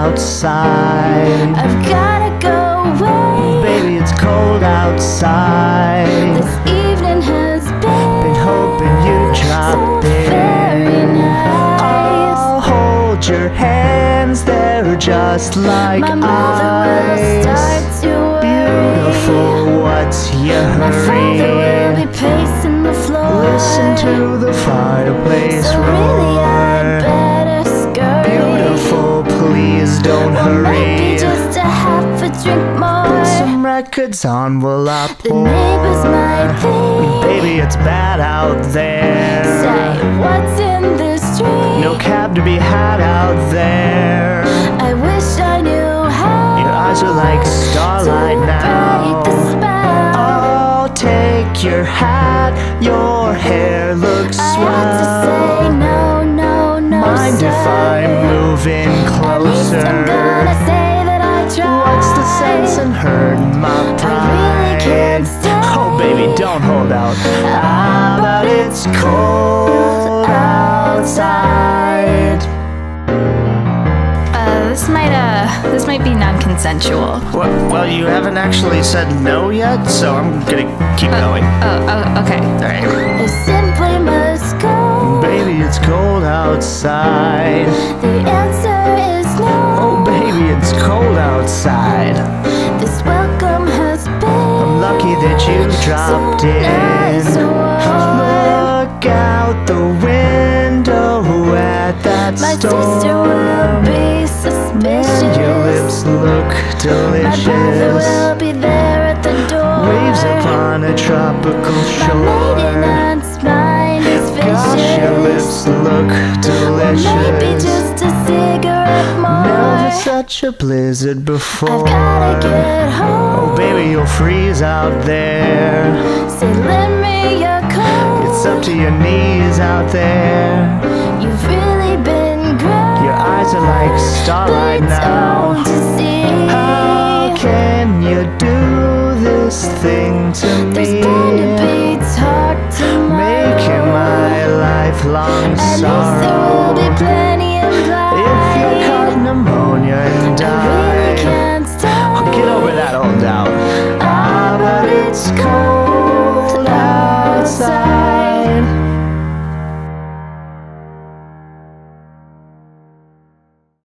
outside. I've gotta go away. Baby, it's cold outside. This evening has been, Been hoping you'd so drop very in. nice. I'll hold your hands, they're just like My mother will start to worry. Beautiful, what's your My father will be pacing the floor. Listen to the fireplace So really roar. better records on while I The pour. neighbors might think. Baby, it's bad out there. Say, what's in this dream? No cab to be had out there. I wish I knew how. Your eyes are like starlight now. I'll oh, take your hat. Your hair looks I swell. have to say no, no, no. Mind sir. if I'm moving closer? Cold outside. Uh, this might uh, this might be non-consensual. Well, well, you haven't actually said no yet, so I'm gonna keep going. Oh, oh, okay. All right. I simply must go. Baby, it's cold outside. The answer is Oh, no. baby, it's cold outside. This welcome has been. I'm lucky that you dropped so nice My sister will be suspicious. Your lips look My brother will be there at the door. Waves upon a tropical My maiden shore. aunt's mind is vicious. Gosh, your lips look Or maybe just a cigarette more. Never such a blizzard before. I've gotta get home. Oh, baby, you'll freeze out there. Say, lend me your coat. It's up to your knees out there. You've really like starlight now. How can you do this thing to me? Making my lifelong sorrow.